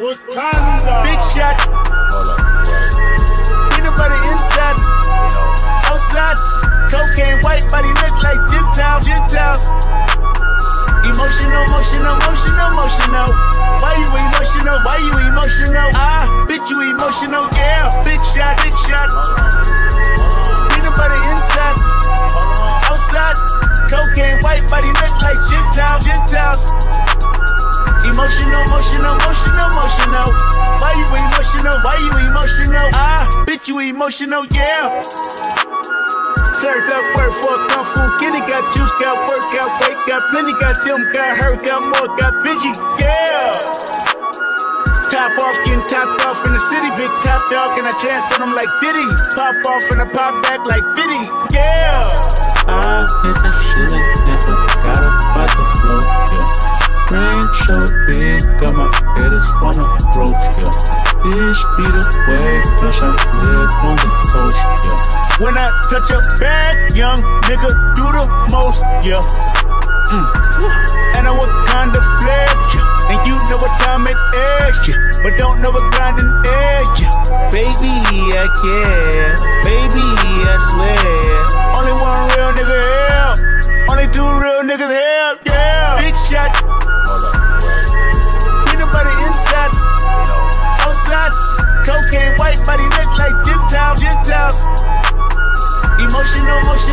Wakanda. Big shot. Butter insides. Outside. Cocaine white body look like Gentiles. Gentiles. Emotional, emotional, emotional, emotional. Emotional, emotional, emotional, emotional. Why you emotional? Why you emotional? Ah, bitch, you emotional, yeah. Served up work for a kung fu kitty, got juice, got work, got weight, got plenty, got them, got hurt, got more, got bitchy, yeah. Top off, getting topped off in the city, big top dog, and I transfer them like Diddy. Pop off and I pop back like Fitty, yeah. I hit the ceiling Brain so big, got my haters on the ropes, yeah. This be the way, plus I live on the coast, yeah. When I touch a bag, young nigga do the most, yeah. Mm. And I what kind of flag, yeah. And you know what time it is, yeah. But don't know what kind of air, yeah. Baby, I care.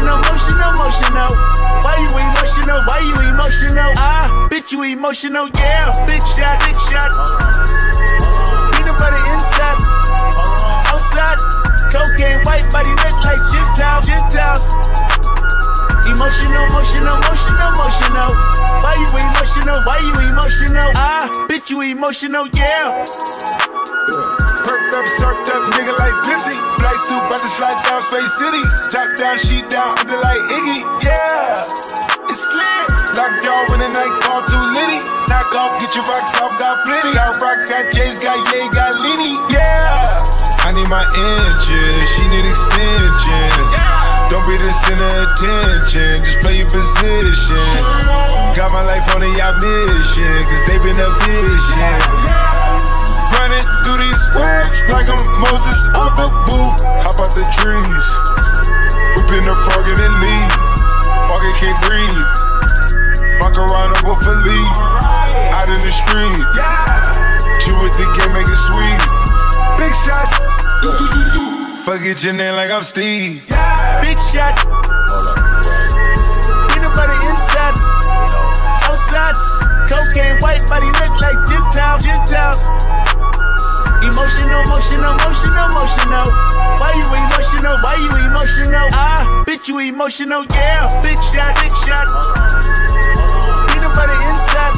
Emotional, emotional, emotional. Why you emotional? Why you emotional? Ah, bitch, you emotional, yeah. Big shot, big shot. Peanut butter insides. Outside. Cocaine white body look like Gentiles. Gentiles. Emotional, emotional, emotional, emotional. Why you emotional? Why you emotional? Ah, bitch, you emotional, yeah. Perked up, circled up, nigga like Pepsi. Flight suit, about to slide Space City. Top down, sheet down, under like Iggy. Yeah, it's lit. Locked door when the night call too litty. Knock off, get your rocks off, got plenty. Got rocks, got J's, got Ye, got Lenny. Yeah, I need my engine, she need extensions. Don't be the center of attention, just play your position. Got my life on a yacht mission, cause they been a vision. Running through these waves like I'm Moses off the booth. How about the the street. She with the game, make it sweet. Big shots. Fuck it, your name like I'm Steve. Big shot. Peanut butter insides. Outside. Cocaine white body look like Gentiles. Gentiles. Emotional, emotional, emotional, emotional. Why you emotional? Why you emotional? Ah, bitch, you emotional, yeah. Big shot, big shot. Peanut butter insides.